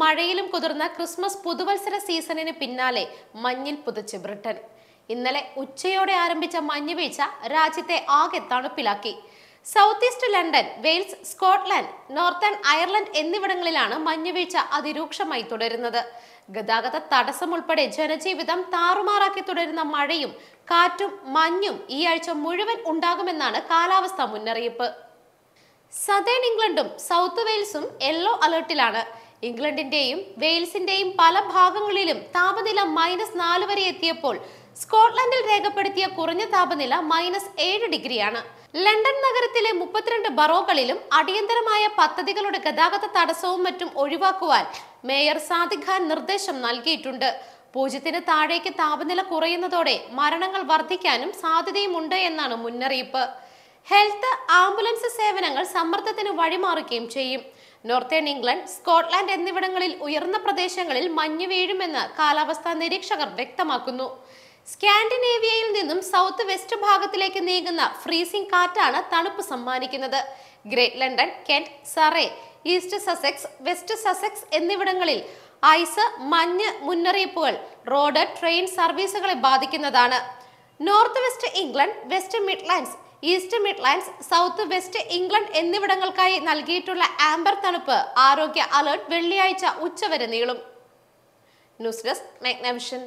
മഴയിലും കുതിർന്ന ക്രിസ്മസ് പുതുവത്സര സീസണിന് പിന്നാലെ മഞ്ഞിൽ പുതച്ച് ബ്രിട്ടൻ. ഇന്നലെ ഉച്ചയോടെ ആരംഭിച്ച മഞ്ഞ് വീഴ്ച രാജ്യത്തെ ആകെ തണുപ്പിലാക്കി. South East London Wales Scotland Northern Ireland എന്നിവിടങ്ങളിലാണ് മഞ്ഞ് വീഴ്ച അതിരൂക്ഷമായി തുടരുന്നത്. ഗതാഗത തടസ്സം ഉൾപ്പെടെ ജനജീവിതം താറുമാറാക്കി തുടരുന്ന മഴയും കാറ്റും മഞ്ഞും ഈ ആഴ്ച മുഴുവൻ ഉണ്ടാകുമെന്നാണ് കാലാവസ്ഥാ മുന്നറിയിപ്പ്. സതേൺ ഇംഗ്ലണ്ടും സൗത്ത് വെയിൽസും യെല്ലോ അലേർട്ടിലാണ്. ഇംഗ്ലണ്ടിന്റെയും വെയിൽസിന്റെയും പല ഭാഗങ്ങളിലും താപനില മൈനസ് നാല് വരെ എത്തിയപ്പോൾ സ്കോട്ട്ലൻഡിൽ രേഖപ്പെടുത്തിയ കുറഞ്ഞ താപനില മൈനസ് ഏഴ് ഡിഗ്രിയാണ്. ലണ്ടൻ നഗരത്തിലെ മുപ്പത്തിരണ്ട് ബറോകളിലും അടിയന്തരമായ പദ്ധതികളുടെ ഗതാഗത തടസ്സവും മറ്റും ഒഴിവാക്കുവാൻ മേയർ സാദിഖ് ഖാൻ നിർദ്ദേശം നൽകിയിട്ടുണ്ട്. പൂജ്യത്തിന് താഴേക്ക് താപനില കുറയുന്നതോടെ മരണങ്ങൾ വർദ്ധിക്കാനും സാധ്യതയുമുണ്ട് എന്നാണ് മുന്നറിയിപ്പ്. ഹെൽത്ത് ആംബുലൻസ് സേവനങ്ങൾ സമ്മർദ്ദത്തിന് വഴിമാറുകയും ചെയ്യും. നോർത്തേൺ ഇംഗ്ലണ്ട് സ്കോട്ട്ലാൻഡ് എന്നിവിടങ്ങളിൽ ഉയർന്ന പ്രദേശങ്ങളിൽ മഞ്ഞ് വീഴുമെന്ന് കാലാവസ്ഥാ നിരീക്ഷകർ വ്യക്തമാക്കുന്നു. സ്കാൻഡിനേവിയയിൽ നിന്നും സൗത്ത് വെസ്റ്റ് ഭാഗത്തിലേക്ക് നീങ്ങുന്ന ഫ്രീസിംഗ് കാറ്റാണ് തണുപ്പ് സമ്മാനിക്കുന്നത്. Great London Kent Surrey East Sussex West Sussex എന്നിവിടങ്ങളിൽ ഐസ് മഞ്ഞ് മുന്നറിയിപ്പുകൾ റോഡ് ട്രെയിൻ സർവീസുകളെ ബാധിക്കുന്നതാണ്. North West England West Midlands East Midlands South West England എന്നിവിടങ്ങൾക്കായി നൽകിയിട്ടുള്ള ആംബർ തണുപ്പ് ആരോഗ്യ അലർട്ട് വെള്ളിയാഴ്ച ഉച്ചവരെ നീളും. News desk Magnavision.